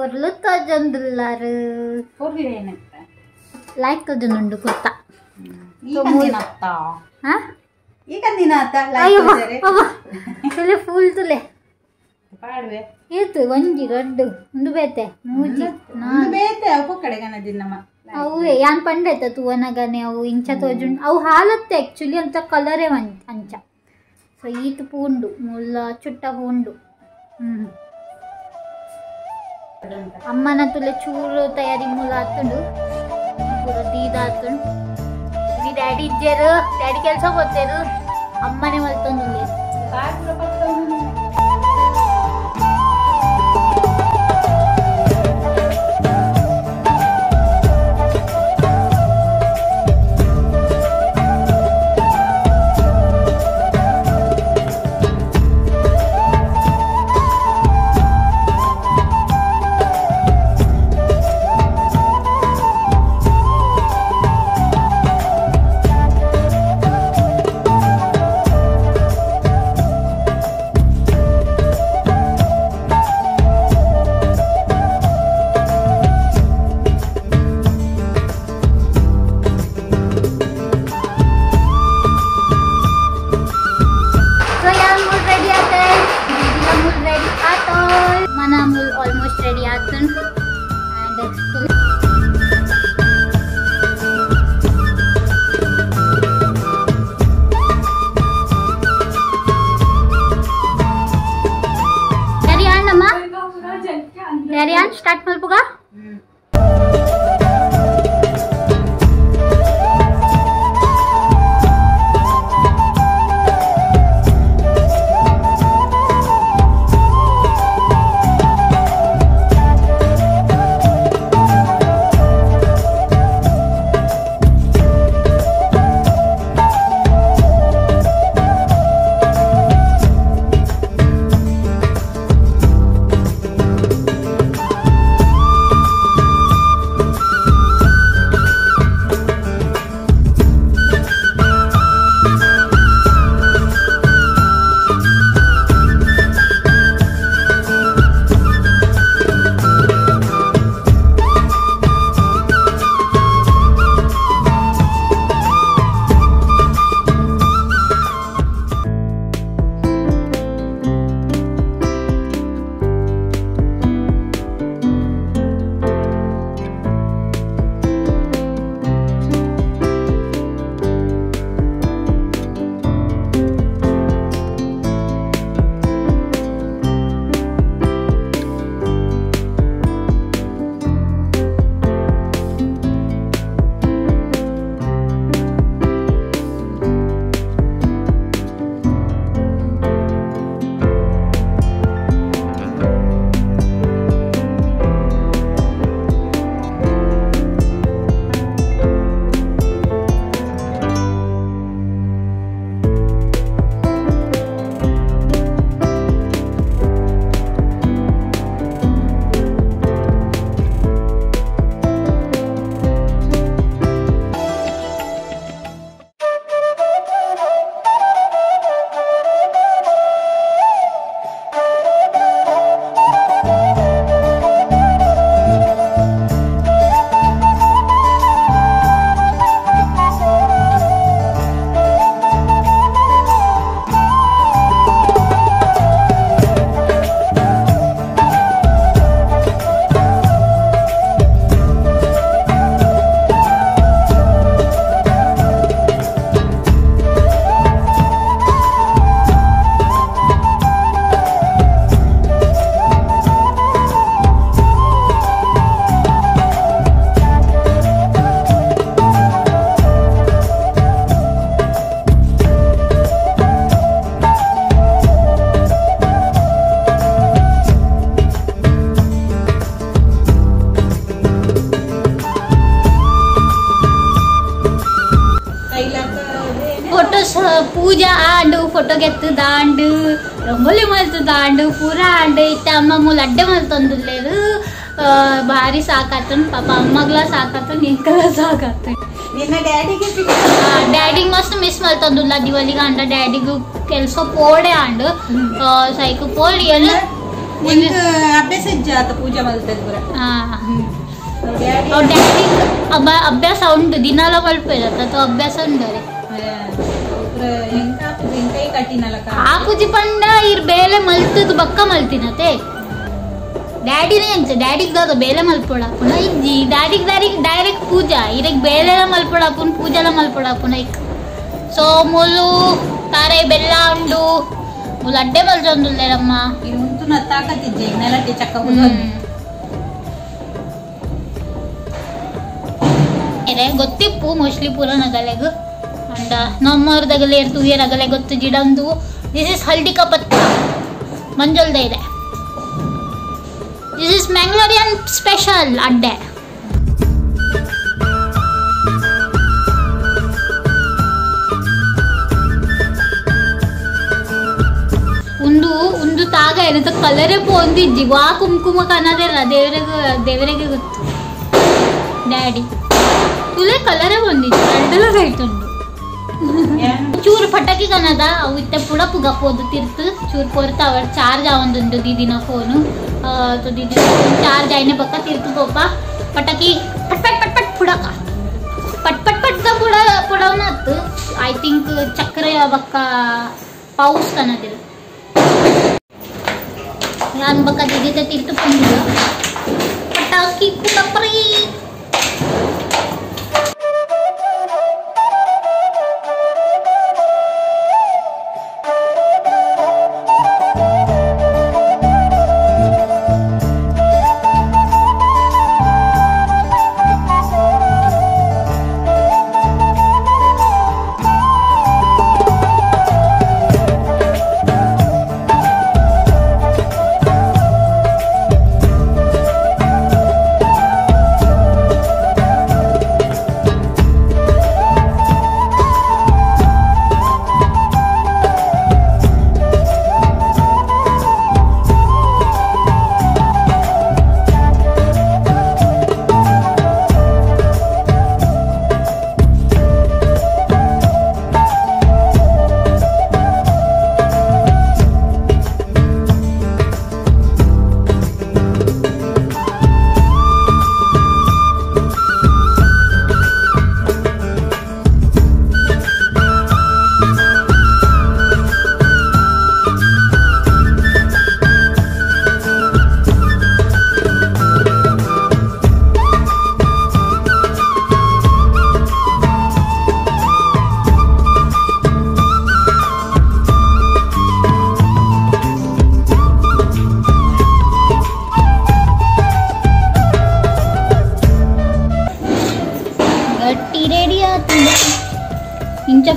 పొర్లు తోజొందుల్లారు Purli ಏನತ್ತ like ತೋಜೊಂದುಂಡು ಕುರ್ತ ಈಗ ಮೂಲ್- ದಿನತ್ತ ಹಾ ಈಗ ದಿನ ಅತ್ತ ಅಯ್ಯೋ ಅವ್ವ ತುಲೆ ಫುಲ್ ತುಲೆ ಪಾಡುವೆ ಏತು ಒಂಜಿ ಗಡ್ಡು ಉಂದು ಬೇತೆ ಮೂಜಿ ಒಂದು ಬೇತೆ ಅವು ಕಡೆಗನ ದಿನಮ್ಮ ಅವು ಯಾನ್ ಪಂಡೈತ ತೂವನಗನೆ ಅವು ಇಂಚ ತೋಜುಂಡು ಅವು ಹಾಲತ್ತೆ ಆಕ್ಚುಲಿ ಅಂತ ಕಲರೇ ವಂಚ ಅಂಚ ಸೊ ಈತ್ ಪೂಂಡು ಮುಲ್ಲ ಚುಟ್ಟ ಪೂಂಡು ಹ್ಮ್ ಅಮ್ಮನ ತುಲೆ ಚೂರು ತಯಾರಿ ಮೂಲ ಆತುಂಡು ಪೂರ ದೀದ ಆತುಂಡು ಇಲ್ಲಿ ಡ್ಯಾಡಿ ಇದ್ದೇರು ಡ್ಯಾಡಿ ಕೆಲಸ ಹೋಗ್ತೇರು ಅಮ್ಮನೇ ಪೂಜಾ ಆಂಡು ಫೋಟೋ ಗೆತ್ತು ದಾಂಡು ರಂಗೋಲಿ ಮಲ್ತು ದಾಂಡು ಪೂರ ಆಂಡು ಇತ್ತ ಅಮ್ಮ ಮೂಲ ಅಡ್ಡೆ ಮಲ್ತೊಂದುಲ್ಲೇರು ಭಾರಿ ಸಾಕಾತನ್ ಪಾಪ ಅಮ್ಮಗ್ಲ ಸಾಕಾತು ಇಂಕಲ ಸಾಕಾತು ನಿನ್ನ ಡ್ಯಾಡಿಗೆ ಡ್ಯಾಡಿಗೆ ಮಸ್ತ್ ಮಿಸ್ ಮಲ್ತೊಂದುಲ್ಲ ದಿವಾಲಿಗೆ ಅಂಡ ಡ್ಯಾಡಿಗೂ ಕೆಲಸ ಪೋಡೆ ಆಂಡು. ಸೈಕು ಪೋಡಿ ಎಲ್ಲ ಅಭ್ಯಾಸ ಇಜ್ಜ ಆತ ಪೂಜೆ ಮಲ್ತದ ಅಭ್ಯಾಸ ಉಂಟು ದಿನಾಲ ಮಲ್ಪೇರತ್ತ ಅಭ್ಯಾಸ ಆಪುಜಿ ಎಂಕ ಕೈ. ಕಟ್ಟಿನಲಕ ಆ ಪೂಜಿ ಪಂಡ ಇರ್ ಬೇಲೆ ಮಲ್ತದ ಬಕ್ಕ ಮಲ್ತಿನತೆ. ಡ್ಯಾಡಿನೇ ಅಂಚೆ ಡ್ಯಾಡಿಗ್ ದಾದ ಬೇಲೆ ಮಲ್ಪೊಡಾಪುನ ಇಜ್ಜಿ ಡ್ಯಾಡಿಗ್ ದಾರಿಗೆ ಡೈರೆಕ್ಟ್ ಪೂಜಾ ಇರಕ್ ಬೇಲೆಲ ಮಲ್ಪೊಡಾಪುನ್ ಪೂಜೆಲ ಮಲ್ಪೊಡಾಪುನ ಇಕ್. ಸೊ ಮುಲು ತಾರೆ ಬೆಲ್ಲ ಉಂಡು ಮುಲು ಅಡ್ಡೆ ಮಲ್ಜೊಂದುಲ್ಲೇರಮ್ಮ. ಇದು ಉಂತು ನ ತಾಕತ್ತಿಜ್ಜೆ ನೆಲಕ್ಕೆ ಚಕ್ಕ ಗೊತ್ತಿಪ್ಪು ಮೋಸ್ಟ್ಲಿ ಪೂರ ನಗಲೆಗ್. ಅಂಡ ಎರಡು ಇರ್ತು ಆಗಲೇ ಗೊತ್ತು ಗಿಡಂದು. ದಿಸ್ ಇಸ್ ಹಲ್ದಿ ಕಪತ್ತ ಮಂಜಲ್ದೇ ಇದೆ. ದಿಸ್ ಇಸ್ ಮ್ಯಾಂಗ್ಲೋರಿಯನ್ ಸ್ಪೆಷಲ್ ಅಡ್ಡೆ. ಒಂದು ಒಂದು ತಾಗ ಇರುತ್ತೆ ಕಲರೇ ಪೋಂದಿದ್ದಿ. ವಾ, ಕುಂಕುಮ ಕನ್ನದಿಲ್ಲ ದೇವರಿಗೆ ದೇವರಿಗೆ ಗೊತ್ತು. ಡ್ಯಾಡಿ ತುಲೆ ಕಲರೇ ಬಂದಿದ್ದು ಎರಡೆಲ್ಲ ರೈತುಂಡು ಚೂರು ಪಟಾಕಿ ಕನ್ನದ ಇತ್ತೆ ಪುಡ ಪುಗ ಪೋದು ತಿರ್ತು, ಚೂರು ಪೊರ್ತ ಅವರ್ ಚಾರ್ಜ್ ಆವೊಂದುಂಡು ದಿದಿನ ಫೋನು ದೀದಿನ ಚಾರ್ಜ್ ಆಯ್ನೆ ಪಕ್ಕ ತಿರ್ತು ಪೋಪ. ಪಟಾಕಿ ಪಟ್ ಪಟ್ ಪಟ್ ಪಟ್ ಪುಡಕ ಪಟ್ ಪಟ್ ಪಟ್ ಪುಡ ಪುಡವನ ಐ ಥಿಂಕ್ ಚಕ್ರ ಬಕ್ಕ ಪೌಸ್ ಕನ್ನದಿರು ನಾನು ಬಕ್ಕ ದಿದಿತ ತಿರ್ತು ಪಂಡಿದ ಪಟಾಕಿ ಪುಡ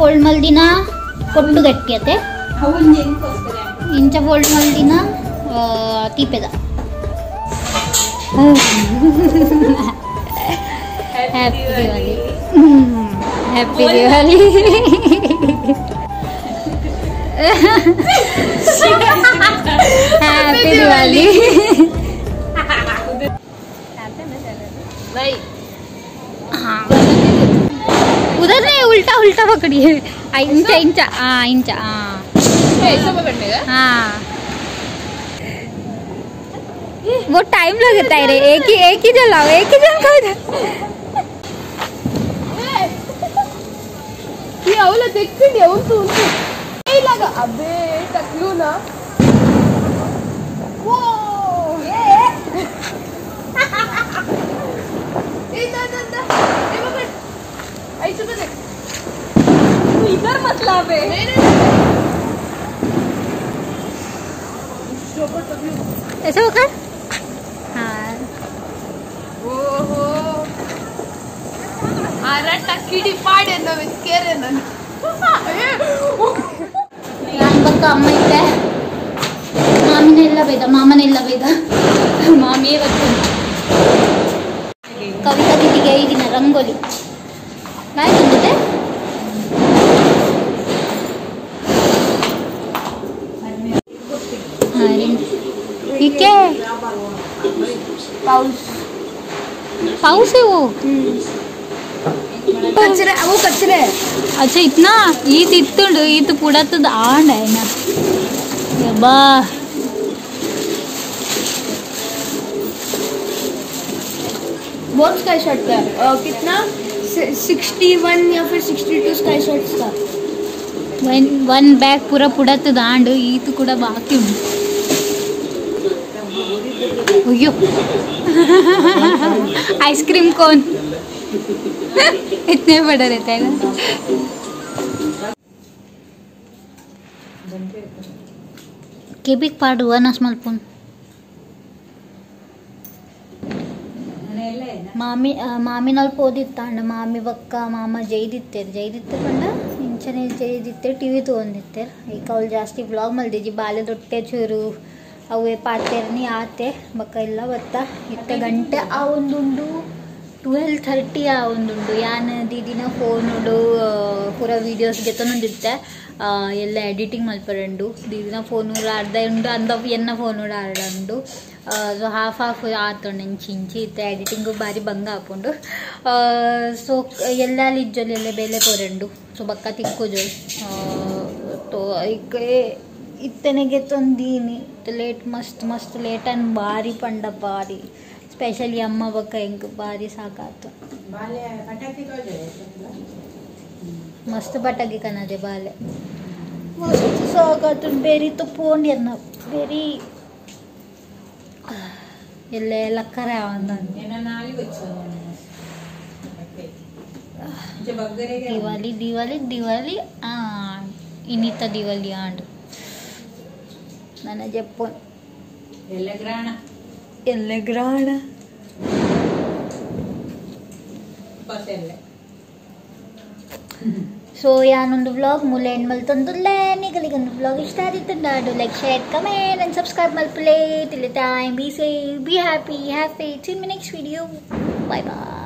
ಫೋಲ್ಡ್ ಮಲ್ದಿನ ಕೊಟ್ಟು ಗಟ್ಟಿಯತೆ. ಇಂಚ ಫೋಲ್ಡ್ ಮಲ್ದಿನ ತೀಪೆದ. Happy Diwali happy Diwali happy Diwali bye ಹಾಂ ಉದರ್ उल्टा उल्टा पकड़िए आ, इंचा इंचा हाँ इंचा हाँ हाँ वो टाइम लगता है रे एक ही एक ही जलाओ एक ही जलाओ ಈ ಅವಳ ತೆಗ್ಸಿದ್ಯಾ ಉಂಟು ಉಂಟು ಇಲ್ಲಾಗ ಅಬ್ಬೇ ತಕ್ಲೂನ ಓ ಏ ಏ इधर मत ला बे नहीं नहीं ऐसे होकर हाँ ಓಹೋ ಅರಟ ಕಿಡಿ ಪಾಡೆ ನಾವು ಕೇರೆ ನಾನು ನಾನು ಬಕ್ಕ ಅಮ್ಮ ಇದ್ದೆ ಮಾಮಿನೆಲ್ಲ ಬೇದ ಮಾಮನೆಲ್ಲ ಬೇದ ಮಾಮಿಯೇ ಬರ್ತೀನಿ ಕವಿತಾ ದಿದಿಗೆ ಈಗಿನ ರಂಗೋಲಿ ನಾಯಿ हाउस है वो? हम्म। कचरा वो कचरा अच्छा इतना? ये तो ईत इतुंडु तो पूरा तो आंड है ना। बा। बहुत स्काई शॉट का? आ, कितना? सिक्सटी वन या फिर सिक्सटी टू स्काई शॉट्स का? वन वन बैग पूरा पूरा तो दांड ये तो कूड़ा बाकी ಐಸ್ ಕ್ರೀಮ್ ಕೋನ್ इतने बड़ा रहता है ना केबिक पार्ट हुआ ना स्मॉल फोन ಮಾಮಿ ಆ, ಮಾಮಿನಲ್ಲಿ ಓದಿತ್ತಾಂಡ ಮಾಮಿ ಬಕ್ಕ ಮಾಮ ಜೈದಿತ್ತೇರು ಜೈದಿತ್ತೆ ಪಂಡ ಇಂಚನೆ ಜೈದಿತ್ತೆ ಟಿ ವಿ ತೊಗೊಂಡಿತ್ತೇರು ಈಗ ಅವ್ಳು ಜಾಸ್ತಿ ವ್ಲಾಗ್ ಮಲ್ದಿಜಿ ಬಾಲ್ಯ ದೊಟ್ಟೆ ಚೂರು ಅವೇ ಪಾತೆರ್ನಿ ಆತೆ, ಬಕ್ಕ ಇಲ್ಲ ಬತ್ತ ಇತ್ತೆ ಗಂಟೆ. ಆ ಒಂದುಂಡು ಟ್ವೆಲ್ ಥರ್ಟಿ ಆ ಒಂದುಂಡು. ದೀದಿನ ಫೋನ್ ಫೋನುಡು ಪೂರ ವೀಡಿಯೋಸ್ ಗೆತ್ತನೊಂದಿತ್ತೆ ಎಲ್ಲ ಎಡಿಟಿಂಗ್ ಮಲ್ಪರಂಡು. ದಿದಿನ ಫೋನು ಆಡ್ದ ಉಂಡು ಅಂದ ಎನ್ನ ಫೋನುಡು ಆಡಂಡು ಸೊ ಹಾಫ್ ಹಾಫ್ ಆತೊಂಡು ಇಂಚಿ ಇತ್ತೆ ಎಡಿಟಿಂಗು ಬಾರಿ ಭಂಗ ಹಾಕೊಂಡು ಸೊ ಎಲ್ಲ ಇಜ್ಜೊಲಿ ಎಲ್ಲ ಬೇಲೆ ಪೋರೆಂಡು ಸೊ ಬಕ್ಕ ತಿಕ್ಕೋಜು ತೋ ಈಗ ಇತ್ತನೆಗೆ ತಂದೀನಿ. ಲೇಟ್ ಮಸ್ತ್ ಮಸ್ತ್ ಲೇಟ್ ಅನ್ ಭಾರಿ ಪಂಡ ಭಾರಿ. ಸ್ಪೆಷಲಿ ಅಮ್ಮ ಬಕ್ಕ ಹೆಂಗೆ ಭಾರಿ ಸಾಕಾತು. ಮಸ್ತ್ ಪಟಾಕಿ ಕನದೆ ಬಾಲೆ ಮಸ್ತ್ ಸಾಕಾತು ಬೇರಿ ತುಪ್ಪೋಂಡಿ ಅನ್ನ ಬೇರಿ. ಎಲ್ಲ ಲಕ್ಕರೆ ಕರೆ ದಿವಾಲಿ ದಿವಾಲಿ ದಿವಾಲಿ ಆ ಇನ್ನಿತ ದಿವಾಲಿ ಆಂಡ್. ನನ್ನ ಜಪ್ಪನ್ ಎಲ್ಲ ಗ್ರಾಣ ಸೊ ಯಾನೊಂದು ವ್ಲಾಗ್ ಮೂಲೆ ಎಂಡ್ ಮಲ್ತೊಂದುಲ್ಲೆ ನಿಗಲಿಗೊಂದು ವ್ಲಾಗ್ ಇಷ್ಟ ಆದಿತ್ತು ನಾಡು like share comment and subscribe ಮಲ್ಪಲೇ till time be safe be happy have faith in my next video bye bye